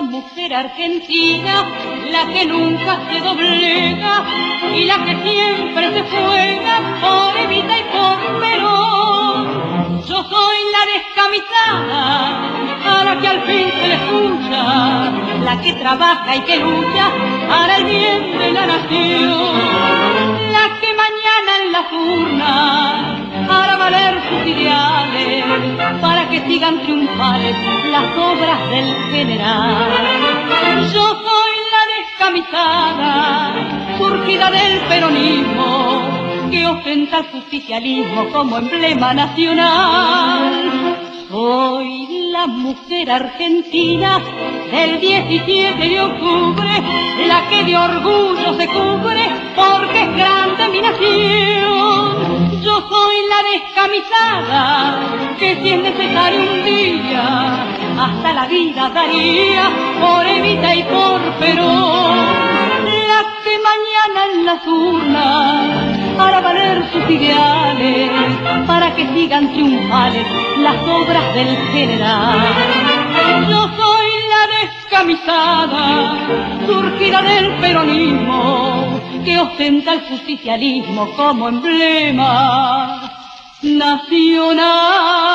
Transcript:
mujer argentina, la que nunca se doblega y la que siempre se juega por Evita y por Perón. Yo soy la descamisada, a la que al fin se le escucha, la que trabaja y que lucha para el bien de la nación, la que mañana en la urnas hará valer sus ideales para que sigan triunfales las obras del general. Descamisada, surgida del peronismo, que ostenta el justicialismo como emblema nacional. Soy la mujer argentina del 17 de octubre, la que de orgullo se cubre porque es grande mi nación. Yo soy la descamisada que si es necesario un día hasta la vida daría por Evita y por Perón. Las urnas para valer sus ideales, para que sigan triunfales las obras del general. Yo soy la descamisada, surgida del peronismo, que ostenta el justicialismo como emblema nacional.